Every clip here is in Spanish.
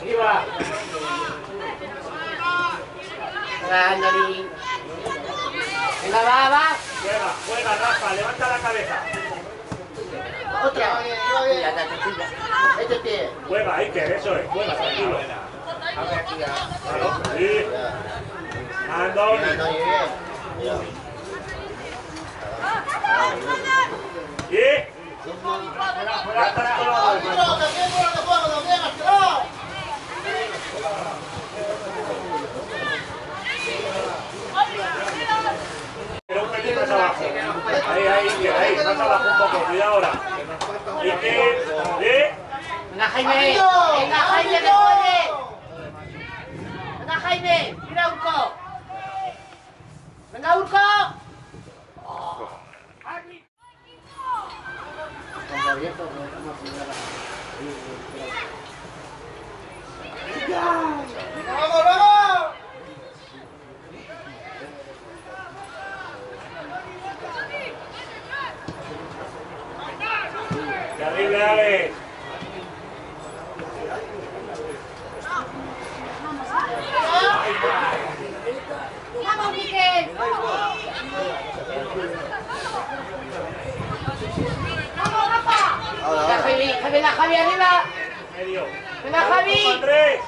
Venga, Andoni. Venga, va, va. Juega, juega, Rafa, levanta la cabeza. Otra. Mira, tranquila. Este pie. Juega, Iker, eso es, juega, tranquilo. Claro, sí. Andoni. Y. Fuera, fuera, fuera. Pero un pelín más abajo. Ahí, ahí, ahí, más abajo un poco, cuidado ahora. Iker, ¿eh? Venga, Jaime. Venga, Jaime, que puede. Venga, Jaime. Mira, Urco. Venga, Urco. Terrible, Alex. ¡Vamos, Miguel! ¡Vamos, Rafa! Venga, Javi. Venga, Javi, arriba. Medio. Venga, Javi.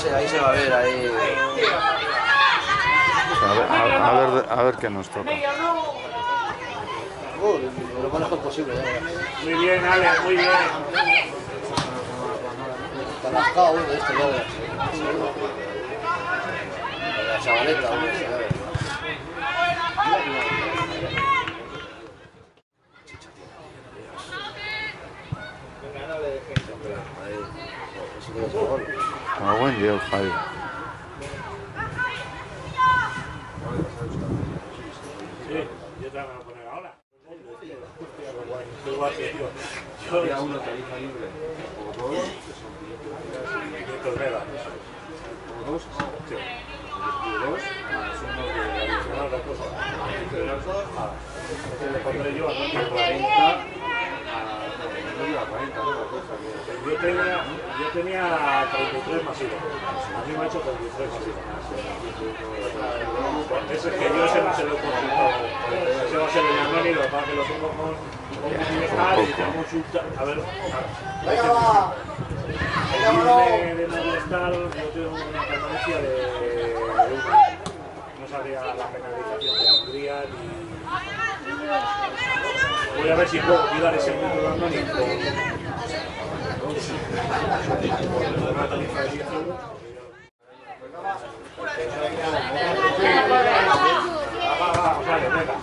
fase, ahí se va a ver, ahí. A ver, a, a ver, a ver qué nos toca. Uh, lo más lejos posible, verás. Muy bien, Alex, muy bien. Está rascado uno de estos, ya. La chavaleta, uno, ya verás. Ahí, eso debe ser gol. A Sí, yo te voy a poner ahora. Había uno tarifa libre o dos, que son 500 megas. o dos, Sí. y dos, más uno de No, otra cosa. entre los dos, entonces le pondré yo a de Antonio. 40 a, no digo a 40, no, la cosa, que- Yo tenía, yo tenía 33 masivos. A mí me ha hecho 33 masivos. Ese es que yo ese no se lo he consultado. Ese va a ser el Andoni, lo que pasa que lo tengo con con Movistar y tengo consulta. A ver, Venga, va. Venga, vámonos. de, Movistar yo tengo una permanencia de. No sabría la penalización que tendría ni. Voy a ver si puedo cuidar ese minuto de Andoni con. con una tarifa de 10 euros. Va, va, va, vale, venga.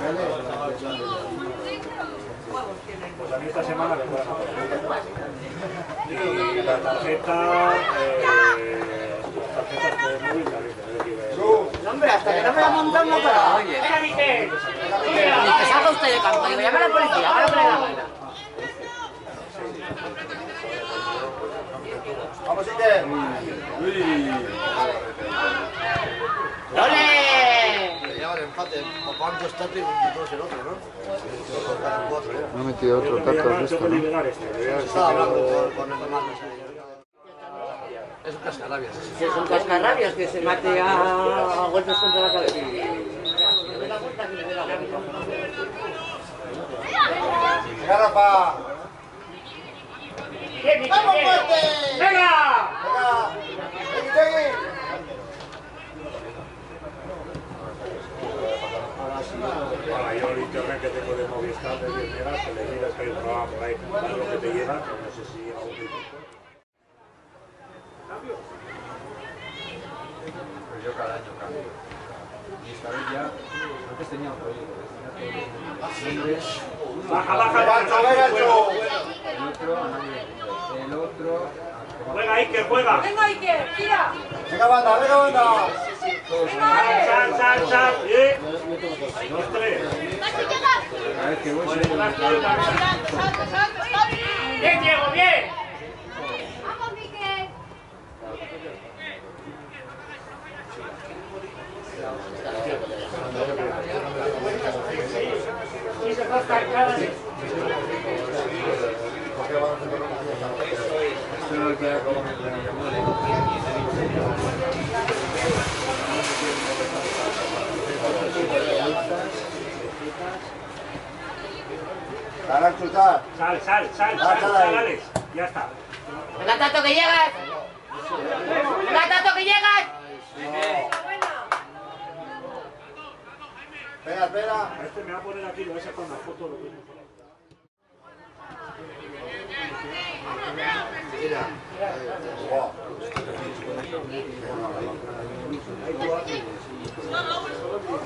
Venga. Pues a mí esta semana me fueron a poner. Y la tarjeta, eh, las tarjetas de móvil No, hombre, hasta que no me la montan no para. Oye. Ni que salga usted de campo. Digo, llame a la policía, llame a la policía. Vamos, Iker. ¡Ole! Le lleva el empate. Papá dos tatos y todos el otro, ¿no? No he metido otro tato ¿no? Estaba hablando con, el demás. Es un cascarrabias. Es un cascarrabias que se mate a, a golpes contra la cabeza. Venga, Rafa. ¡Vamos fuerte! ¡Venga! Venga. Segui, Ahora, yo el internet que tengo de Movistar de 10 megas, que le miras que hay un programa por ahí, es lo que te llega, no sé si a un minuto. Pero yo cada año cambio. Y esta vez ya, antes tenía un proyecto, tenía todos los Baja, baja, baja, venga, el otro, a nadie, el otro, Juega, Iker, juega. Venga, Iker, tira. Venga, banda, venga, banda. Sal, sal, sal, tres. voy se ¡Bien! Vamos, Miquel. Esto lo que hago con el Dale a chutar. Sal, sal, sal, sal, sal sal. Ya está. ¡Venga, Tato, que llegas! ¡Venga, Tato, que llegas! Espera, espera. A este me va a poner aquí, lo voy a sacar una foto. Mira.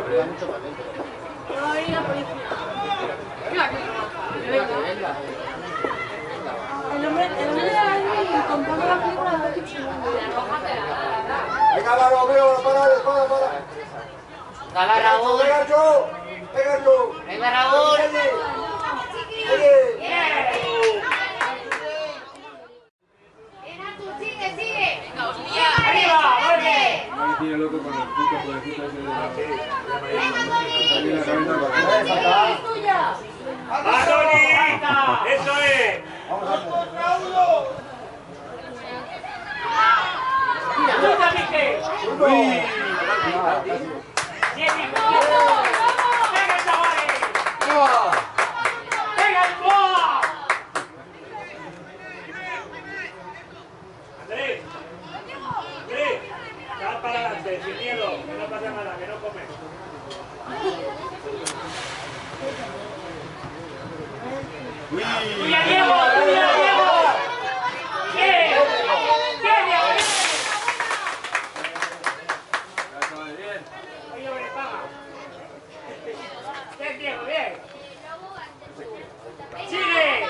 El hombre, el hombre de ahí contando la película de. Venga, Álvaro, venga, para, para, para. ¡Venga, Raúl! Venga, Chu. Venga, Chu. ¡Venga, Raúl! Venga, tú, sigue, sigue. Tiene loco con el puto ese de la Venga, Tony. la cabeza para Es tuya. ¡Va, Tony! ¡Eso es! ¡Lucha, Miquel! Uy. ¡Bien, Miquel! ¡Venga, chavales! ¡Venga, Lisboa! Andrés. Andrés. Sal para adelante, sin miedo. Que no pasa nada, que no comes. ¡Tuya, Diego! ¡Tuya, Diego! ¡Bien! ¡Bien, Diego! bien. Oye, me paga. Bien, Diego, bien. ¡Sigue!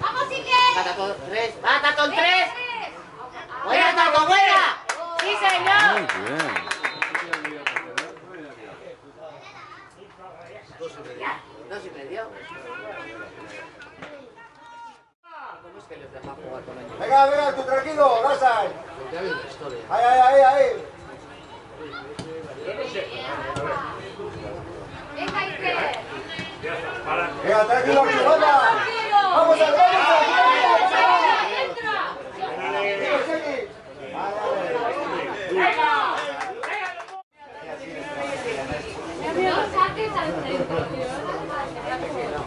Vamos, Tres. ¡Va, Tato, tres! ¡Buena, Tato, buena! ¡Sí, señor! Muy bien. Dos y medio. ¿Cómo es que les deja jugar con ellos? Venga, venga, tú tranquilo, Garzai. Ahí, ahí, ahí, ahí. Venga, tranquilo, Chubanda. Vamos a ver, vamos a Gracias.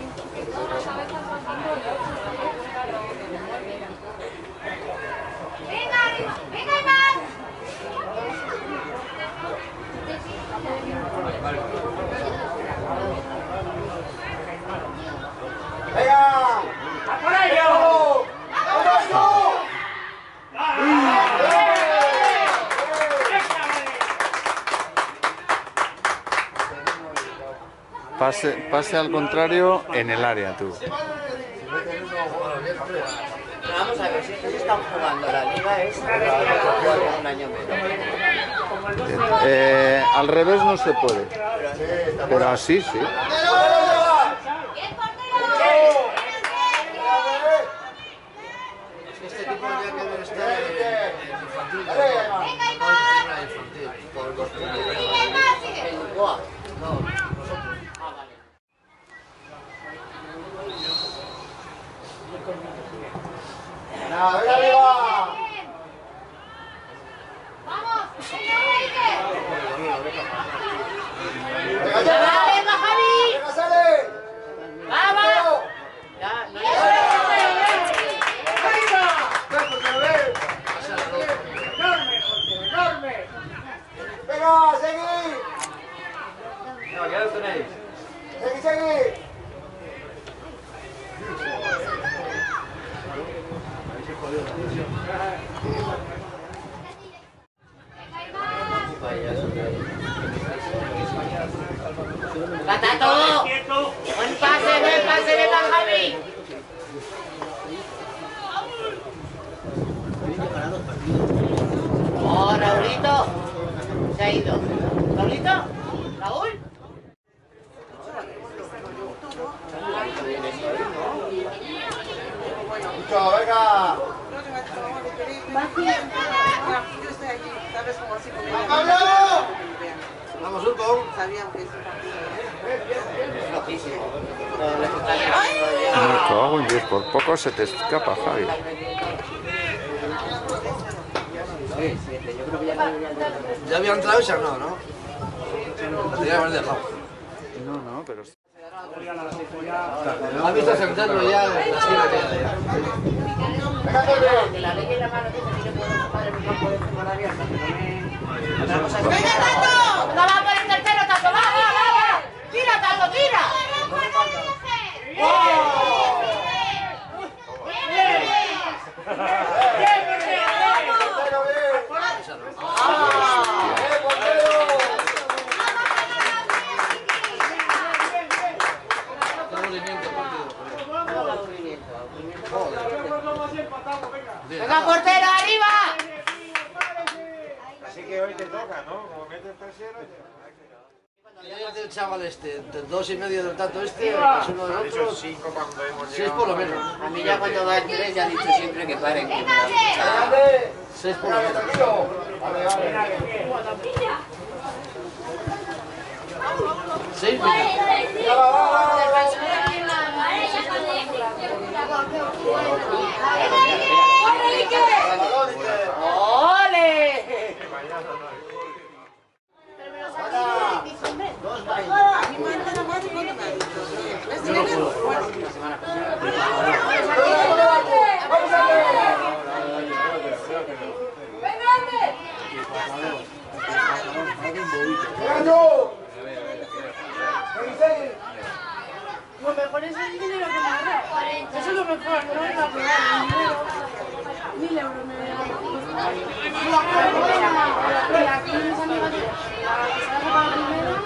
Pase, al contrario en el área tú. Pero vamos a ver, si ellos están jugando la liga es un año menos. Eh, al revés no se puede. Pero así sí. Es que este tipo ya que debe estar en, en infantil, no, no en primera infantil, por los En Goa. No. Ah, vale. ¡Venga, Right. En Dios, por poco se te escapa, Javi. Ya había entrado esa, no, ¿no? Que haber dejado. No, no, pero... ¿Has visto sentarlo ya ya? Que que no que- ¡Venga, va por el tercero, Tato! ¡Va, va, va! ¡Tira, Tato, tira! Portero, bien. ¡Ah! ¡Eh, portero! Qué aburrimiento, partido. ¡Venga, portero, arriba! Así que hoy te toca, ¿no? Como metes tercero. Este, dos y medio del tanto este, pues uno del otro, cinco cuando hemos seis por lo menos. A mí ya cuando va el tres ya he dicho siempre que paren. que. Seis por lo menos. Tranquilo. Vale, Balón, Iker. ¡Ole! ¡Vamos a mejor es el dinero que me. Eso es lo mejor, no. Mil euros me da. Y aquí mis amigas que se la para primero.